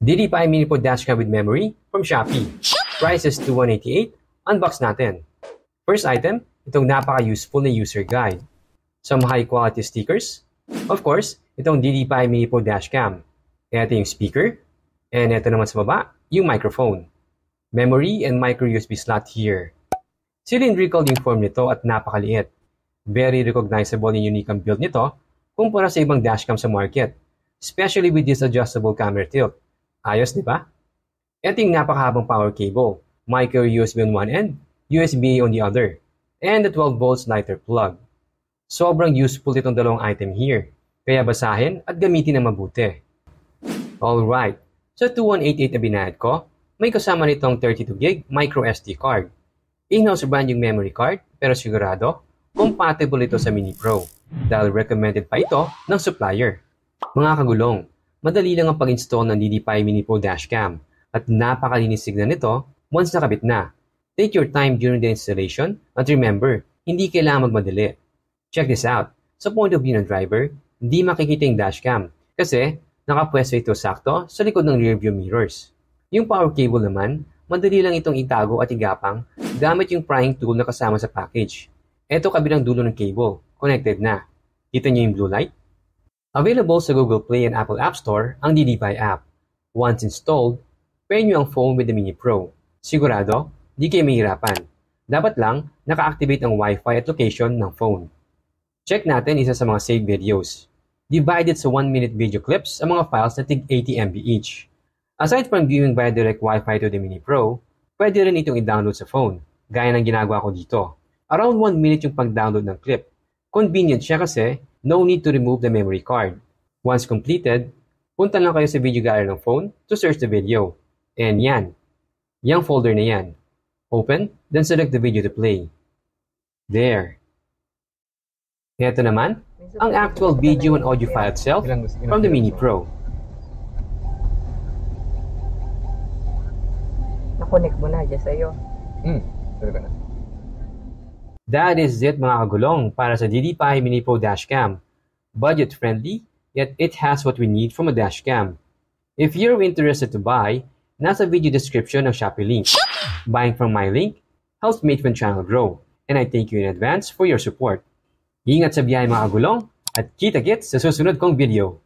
DD5 Mini Pod Dashcam with memory from Shopee. Price is 2188. Unbox natin. First item, itong napaka-useful na user guide. Some high-quality stickers. Of course, itong DD5 Mini Pod Dashcam. Ito yung speaker. And ito naman sa baba, yung microphone. Memory and micro USB slot here. Cylindrical yung form nito at napakaliit. Very recognizable and unique ang build nito kumpara sa ibang dashcam sa market. Especially with this adjustable camera tilt. Ayos, di ba? Ito yung napakahabang power cable. Micro USB on one end, USB on the other. And the 12 volts lighter plug. Sobrang useful itong dalawang item here. Kaya basahin at gamitin na mabuti. Alright, sa 2188 na binayad ko, may kasama nitong 32GB micro SD card. In-house brand yung memory card, pero sigurado, compatible ito sa Mini Pro dahil recommended pa ito ng supplier. Mga kagulong, madali lang ang pag-install ng DD5 Mini Pro Dashcam at napakalinis signan nito once nakabit na. Take your time during the installation at remember, hindi kailangan magmadali. Check this out. Sa point of view ng driver, hindi makikita yung dashcam kasi nakapwesto ito sakto sa likod ng rearview mirrors. Yung power cable naman, madali lang itong itago at igapang gamit yung prying tool na kasama sa package. Ito kabilang dulo ng cable, connected na. Kita niyo yung blue light? Available sa Google Play and Apple App Store ang DDPi app. Once installed, pair nyo ang phone with the Mini Pro. Sigurado, di kayo mahirapan. Dapat lang, naka-activate ang Wi-Fi at location ng phone. Check natin isa sa mga saved videos. Divided sa 1-minute video clips ang mga files na tig 80 MB each. Aside from viewing via direct Wi-Fi to the Mini Pro, pwede rin itong i-download sa phone, gaya ng ginagawa ko dito. Around 1 minute yung pag-download ng clip. Convenient siya kasi no need to remove the memory card. Once completed, punta lang kayo sa video gallery ng phone to search the video. And yan. Yang folder na yan. Open, then select the video to play. There. Ito naman, ang actual video and audio file itself from the Mini Pro. Na-connect mo na dyan sa'yo. Hmm, sorry ka na. That is it mga kagulong para sa DD5 Mini Pro Dashcam. Budget friendly, yet it has what we need from a dashcam. If you're interested to buy, nasa video description ng Shopee link. Buying from my link helps Matefan channel grow, and I thank you in advance for your support. Ingat sa biyahe mga kagulong, at kita-kits sa susunod kong video.